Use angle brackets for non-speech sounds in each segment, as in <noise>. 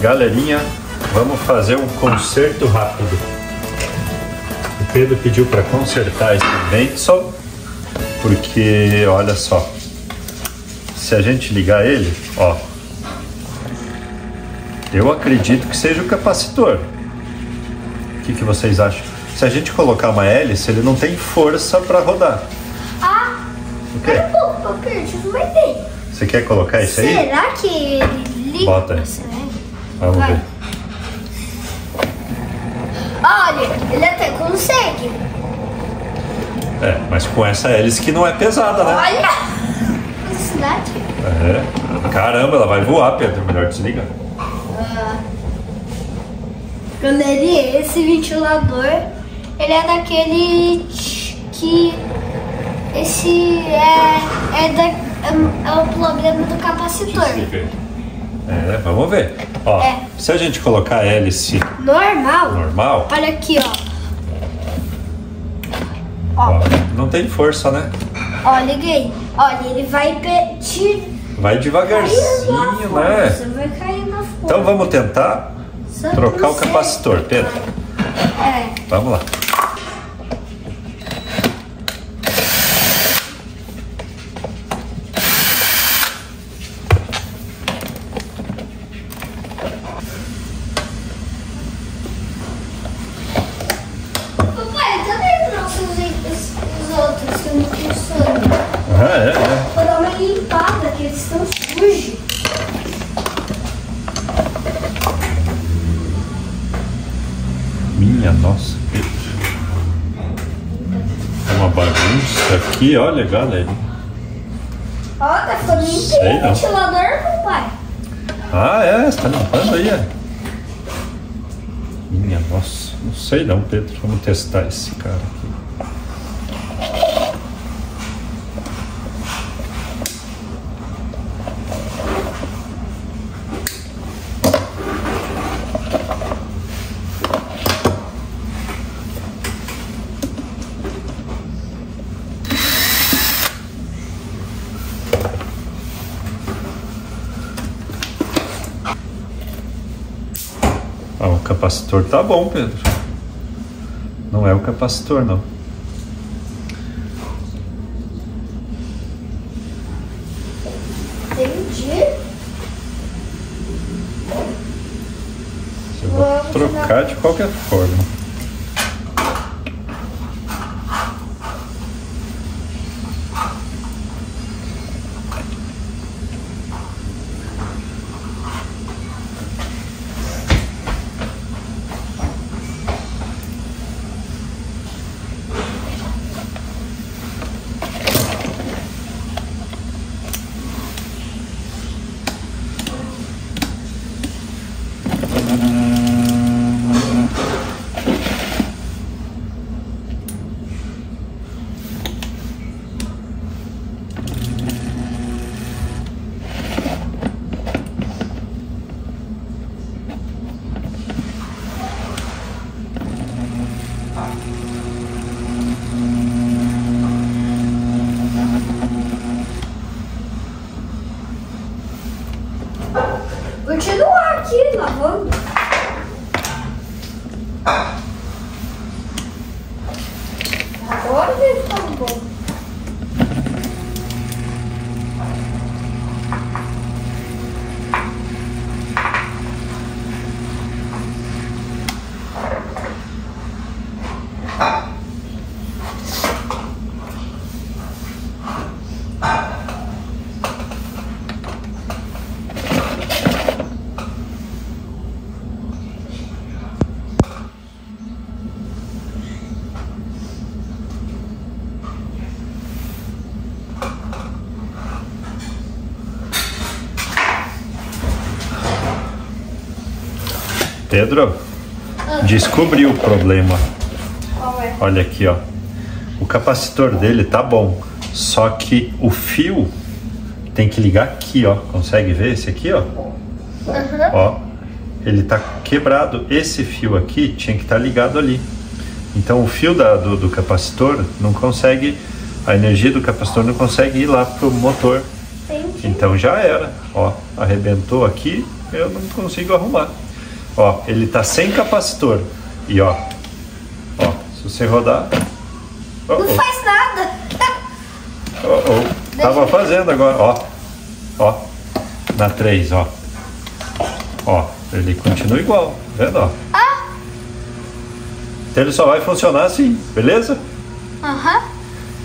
Galerinha, vamos fazer um conserto rápido. O Pedro pediu para consertar esse Benson, porque olha só, se a gente ligar ele, ó, eu acredito que seja o capacitor. O que, que vocês acham? Se a gente colocar uma hélice, ele não tem força para rodar. Ah, O quê? pera um pouco. Você quer colocar isso aí? Será que ele liga? Bota aí. Vamos Vai. ver. Olha, ele até consegue. É, mas com essa hélice que não é pesada, né? Olha! Velocidade. É. Caramba, ela vai voar, Pedro. Melhor desligar. Galerinha, esse ventilador, ele é daquele que esse é, é, da, é, é o problema do capacitor. É, vamos ver. Ó, É. se a gente colocar a hélice Normal. normal, Olha aqui, ó. ó, não tem força, né? Ó, liguei. Olha, ele vai pe- te Vai devagarzinho, né? Vai cair na força. Então vamos tentar Só trocar o capacitor, Pedro. É. Vamos lá. Papai, também trouxe os, os, os outros que não funcionam. Ah, é, é. Vou dar uma limpada, que eles estão sujos. Minha nossa. É uma bagunça aqui, olha, galera. Ó, tá ficando limpinho o ventilador, papai. Ah, é? Você tá limpando aí, é? Minha nossa, não sei não, Pedro. Vamos testar esse cara capacitor tá bom, Pedro. Não é o capacitor, não. Entendi. Eu vou trocar de qualquer forma. Agora vai ficar bom. Pedro, descobri o problema. É? Olha aqui, ó. O capacitor dele tá bom, só que o fio tem que ligar aqui, ó. Consegue ver esse aqui, ó? Ó, ele tá quebrado. Esse fio aqui tinha que estar ligado ali. Então o fio da- do, do capacitor não consegue, a energia do capacitor não consegue ir lá pro motor. Então já era, ó, arrebentou aqui, eu não consigo arrumar. Ó, ele tá sem capacitor. E ó, ó, se você rodar... Oh, não oh. faz nada. Oh, oh. Tava fazendo agora, ó. Ó, na 3, ó. Ó, ele continua igual, tá vendo, ó? Ah. Então ele só vai funcionar assim, beleza? Aham.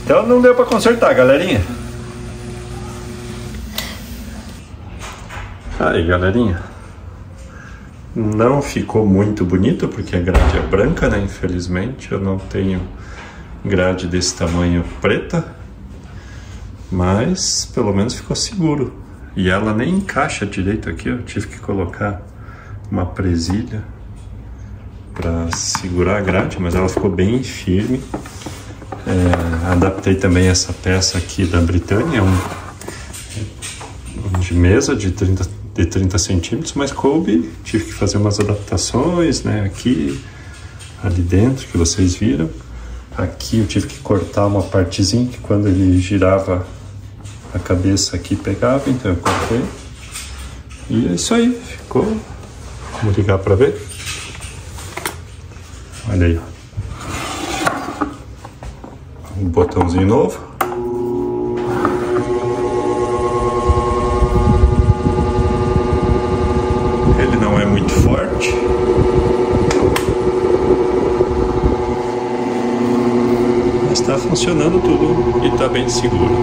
Então não deu pra consertar, galerinha. Aí, galerinha. Não ficou muito bonito porque a grade é branca, né? Infelizmente eu não tenho grade desse tamanho preta, mas pelo menos ficou seguro. E ela nem encaixa direito aqui, eu tive que colocar uma presilha para segurar a grade, mas ela ficou bem firme. É, adaptei também essa peça aqui da Britânia, um, de mesa de 30, de 30 centímetros, mas coube, tive que fazer umas adaptações, né, aqui, ali dentro, que vocês viram. Aqui eu tive que cortar uma partezinha que quando ele girava a cabeça aqui pegava, então eu cortei. E é isso aí, ficou. Vamos ligar para ver. Olha aí, Um botãozinho novo. Funcionando tudo e está bem seguro.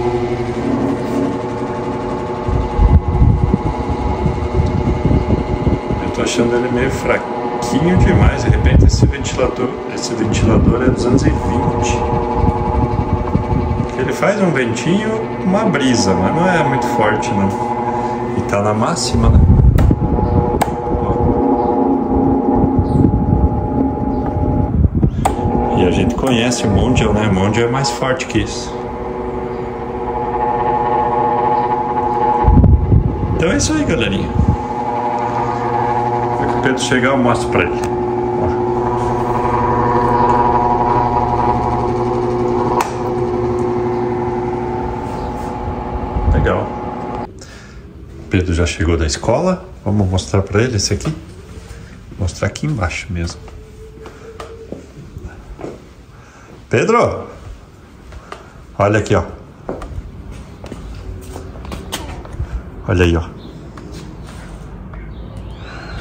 achando ele meio fraquinho demais. De repente esse ventilador, esse ventilador é 220. Ele faz um ventinho, uma brisa, mas não é muito forte não. E tá na máxima, né? E a gente conhece o Mondial, né? O Mondial é mais forte que isso. Então é isso aí, galerinha. Pedro chegar, eu mostro para ele. Legal. Pedro já chegou da escola. Vamos mostrar para ele esse aqui. Vou mostrar aqui embaixo mesmo. Pedro, olha aqui, ó. Olha aí, ó.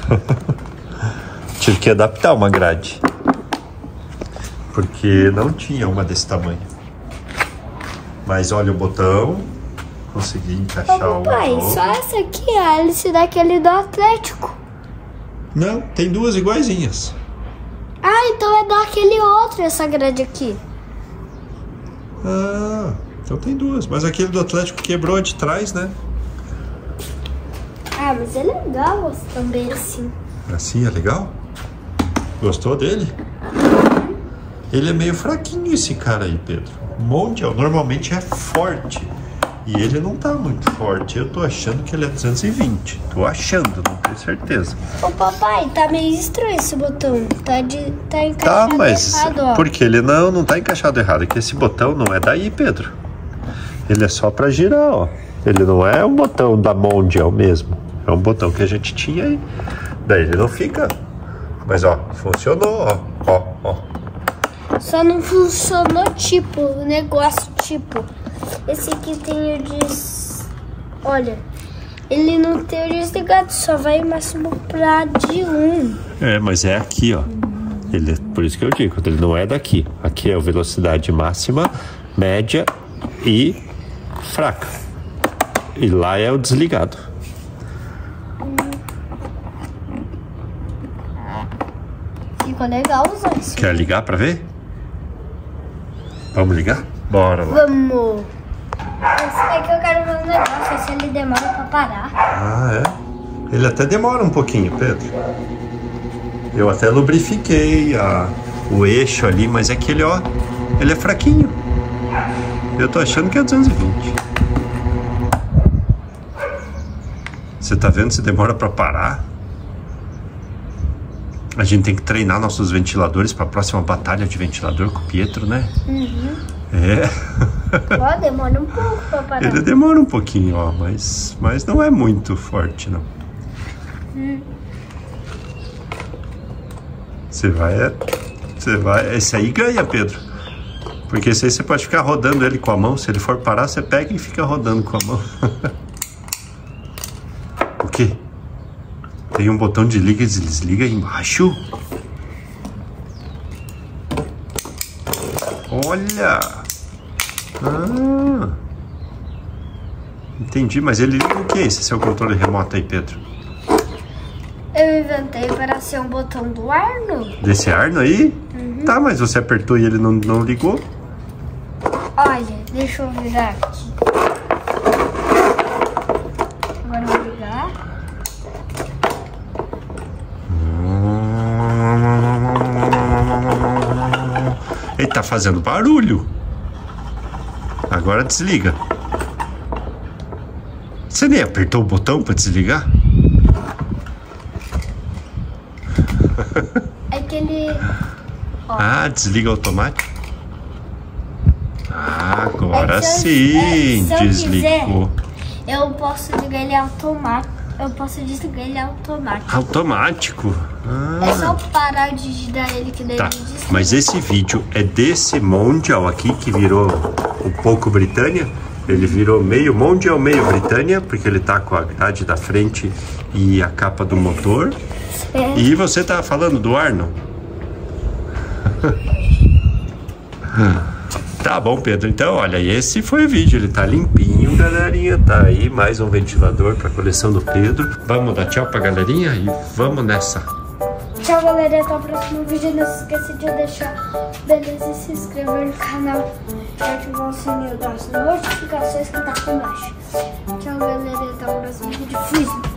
<laughs> Tive que adaptar uma grade. Porque não tinha uma desse tamanho. Mas olha o botão. Consegui encaixar Ô, papai, o. só essa aqui é a hélice daquele do Atlético. Não, tem duas iguaizinhas. Ah, então é daquele outro essa grade aqui. Ah, então tem duas. Mas aquele do Atlético quebrou de trás, né? Ah, mas é legal também assim. Assim é legal? Gostou dele? Ele é meio fraquinho esse cara aí, Pedro. Mondial normalmente é forte. E ele não tá muito forte. Eu tô achando que ele é 220. Tô achando, não tenho certeza. Ô papai, tá meio estranho esse botão. Tá, de, tá encaixado tá, mas errado, ó. Porque ele não, não tá encaixado errado. É que esse botão não é daí, Pedro. Ele é só pra girar, ó. Ele não é um botão da Mondial mesmo. É um botão que a gente tinha aí. Daí ele não fica. Mas ó, funcionou, ó, ó, ó. Só não funcionou tipo, o negócio tipo. Esse aqui tem o de. Olha, ele não tem o desligado, só vai máximo pra de um. É, mas é aqui, ó. Ele, por isso que eu digo, ele não é daqui. Aqui é a velocidade máxima, média e fraca. E lá é o desligado. Ficou legal usar isso. Quer ligar pra ver? Vamos ligar? Bora lá. Vamos. Esse daqui eu quero ver um negócio, se ele demora pra parar. Ah, é? Ele até demora um pouquinho, Pedro. Eu até lubrifiquei a, o eixo ali, mas é que ele, ó, ele é fraquinho. Eu tô achando que é 220. Você tá vendo se demora para parar? A gente tem que treinar nossos ventiladores para a próxima batalha de ventilador com o Pietro, né? Uhum. É. Ó, demora um pouco para parar. Ele demora um pouquinho, ó, mas, mas não é muito forte, não. Hum. Você vai. Você vai. Esse aí ganha, Pedro. Porque esse aí você pode ficar rodando ele com a mão. Se ele for parar, você pega e fica rodando com a mão. <laughs> o quê? Tem um botão de liga e desliga aí embaixo. Olha! Ah! Entendi, mas ele liga o que esse seu controle remoto aí, Pedro? Eu inventei para ser um botão do Arno. Desse Arno aí? Uhum. Tá, mas você apertou e ele não, não ligou? Olha, deixa eu virar aqui. Tá fazendo barulho. Agora desliga. Você nem apertou o botão para desligar? <laughs> É que ele. Ó. Ah, desliga automático? Ah, agora é sim, eu, é, desligou. Quiser, eu posso ligar ele automático. Eu posso desligar ele automático. Automático? Ah. É só parar de girar ele que daí tá. ele Mas esse vídeo é desse Mondial aqui que virou o Pouco Britânia? Ele virou meio Mondial, meio Britânia, porque ele tá com a grade da frente e a capa do motor. É. E você tá falando do Arno? <laughs> tá bom, Pedro. Então, olha, esse foi o vídeo. Ele tá limpinho, galerinha. Tá aí mais um ventilador pra coleção do Pedro. Vamos dar tchau pra galerinha e vamos nessa. Tchau, galera. Até o próximo vídeo. Não se esqueça de deixar beleza e se inscrever no canal e ativar o sininho das notificações que tá aqui embaixo. Tchau, galera. Até o próximo vídeo. Fui!